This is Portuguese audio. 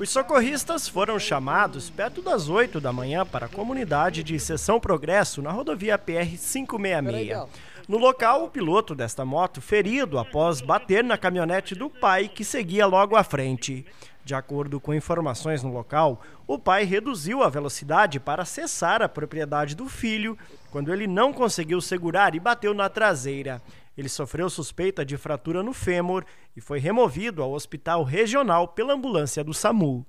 Os socorristas foram chamados perto das 8 da manhã para a comunidade de Seção Progresso, na rodovia PR 566. No local, o piloto desta moto ferido após bater na caminhonete do pai que seguia logo à frente. De acordo com informações no local, o pai reduziu a velocidade para acessar a propriedade do filho quando ele não conseguiu segurar e bateu na traseira. Ele sofreu suspeita de fratura no fêmur e foi removido ao hospital regional pela ambulância do SAMU.